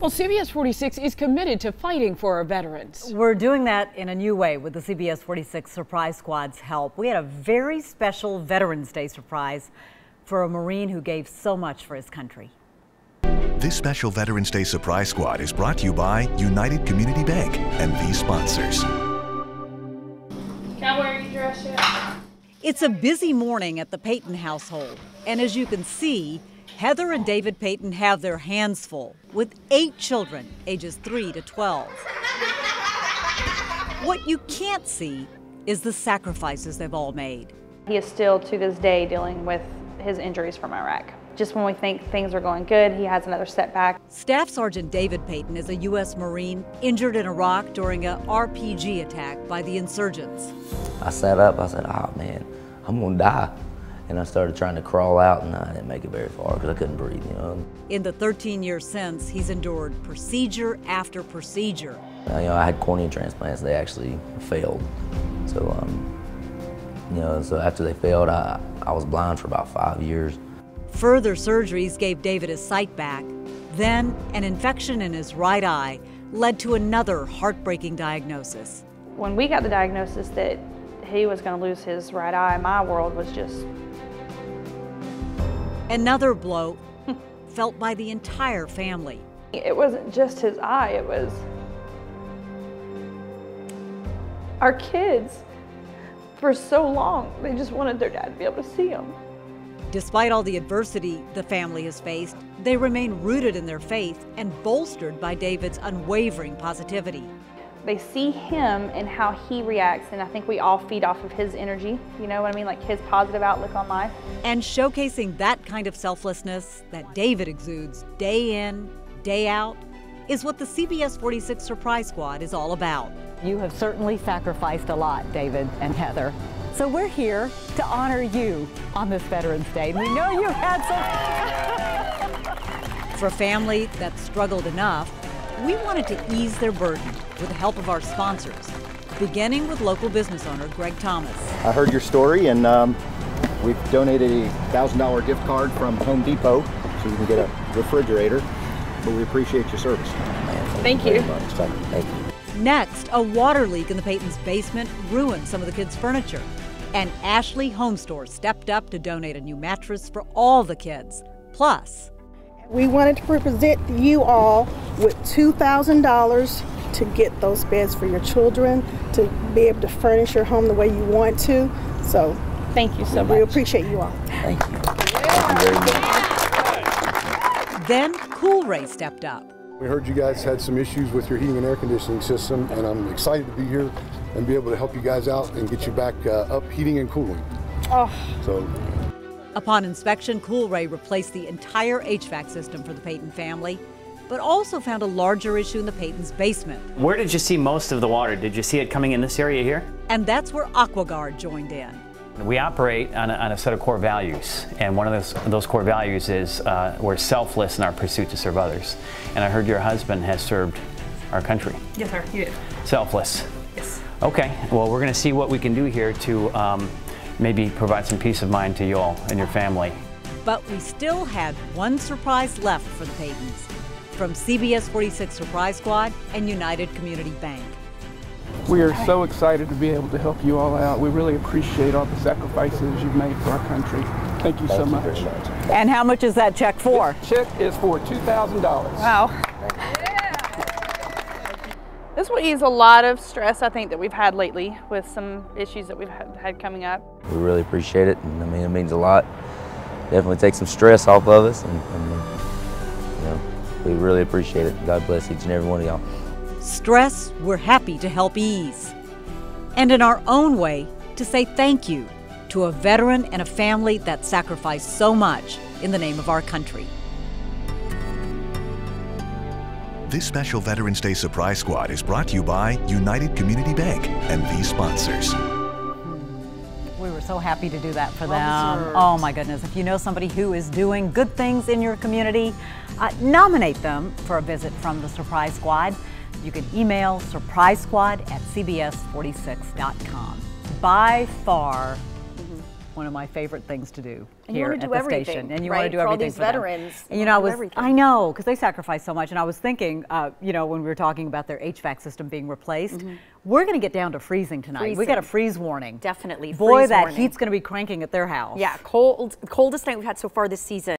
Well, CBS 46 is committed to fighting for our veterans. We're doing that in a new way with the CBS 46 Surprise Squad's help. We had a very special Veterans Day surprise for a Marine who gave so much for his country. This special Veterans Day Surprise Squad is brought to you by United Community Bank and these sponsors. Can I wear your dress yet? It's a busy morning at the Payton household, and as you can see, Heather and David Payton have their hands full with eight children, ages 3 to 12. What you can't see is the sacrifices they've all made. He is still to this day dealing with his injuries from Iraq. Just when we think things are going good, he has another setback. Staff Sergeant David Payton is a U.S. Marine injured in Iraq during a RPG attack by the insurgents. I sat up, I said, oh man, I'm gonna die. And I started trying to crawl out and I didn't make it very far because I couldn't breathe, you know. In the 13 years since, he's endured procedure after procedure. Uh, you know, I had cornea transplants, they actually failed. So, um, you know, so after they failed, I, I was blind for about five years. Further surgeries gave David his sight back. Then, an infection in his right eye led to another heartbreaking diagnosis. When we got the diagnosis that he was going to lose his right eye, my world was just Another blow felt by the entire family. It wasn't just his eye, it was our kids. For so long, they just wanted their dad to be able to see them. Despite all the adversity the family has faced, they remain rooted in their faith and bolstered by David's unwavering positivity. They see him and how he reacts, and I think we all feed off of his energy, you know what I mean? Like his positive outlook on life. And showcasing that kind of selflessness that David exudes day in, day out, is what the CBS 46 Surprise Squad is all about. You have certainly sacrificed a lot, David and Heather. So we're here to honor you on this Veterans Day. We know you had some. For a family that struggled enough, we wanted to ease their burden with the help of our sponsors, beginning with local business owner Greg Thomas. I heard your story and um, we've donated a $1,000 gift card from Home Depot so you can get a refrigerator, but we appreciate your service. Thank you. Thank you. Next, a water leak in the Payton's basement ruined some of the kids' furniture. And Ashley Home Store stepped up to donate a new mattress for all the kids. Plus, we wanted to present you all with $2,000 to get those beds for your children, to be able to furnish your home the way you want to. So thank you so we much. We appreciate you all. Thank you. Thank you very much. Then Cool-Ray stepped up. We heard you guys had some issues with your heating and air conditioning system, and I'm excited to be here and be able to help you guys out and get you back uh, up heating and cooling. Oh. So Upon inspection, Cool-Ray replaced the entire HVAC system for the Payton family, but also found a larger issue in the Payton's basement. Where did you see most of the water? Did you see it coming in this area here? And that's where AquaGuard joined in. We operate on a, on a set of core values, and one of those, those core values is uh, we're selfless in our pursuit to serve others. And I heard your husband has served our country. Yes, sir, you did. Selfless. Yes. Okay, well, we're going to see what we can do here to um, maybe provide some peace of mind to you all and your family. But we still had one surprise left for the Paytons from CBS 46 Surprise Squad and United Community Bank. We are so excited to be able to help you all out. We really appreciate all the sacrifices you've made for our country. Thank you Thank so you much. much. And how much is that check for? This check is for $2,000. Wow. This will ease a lot of stress I think that we've had lately with some issues that we've had, had coming up. We really appreciate it, and I mean, it means a lot. Definitely takes some stress off of us, and, and you know, we really appreciate it. God bless each and every one of y'all. Stress, we're happy to help ease. And in our own way, to say thank you to a veteran and a family that sacrificed so much in the name of our country. This special Veterans Day Surprise Squad is brought to you by United Community Bank and these sponsors. We were so happy to do that for them. Oh my goodness. If you know somebody who is doing good things in your community, uh, nominate them for a visit from the Surprise Squad. You can email surprise squad at cbs46.com. By far, one of my favorite things to do And here at do the station. And you right? want to do For all everything these for veterans, And you know, I was everything. I know because they sacrifice so much. And I was thinking, uh, you know, when we were talking about their HVAC system being replaced, we're going to get down to freezing tonight. We got a. Freeze warning. Definitely. Boy, that warning. heat's going to be cranking at their house. Yeah, cold, coldest night we've had so far this season.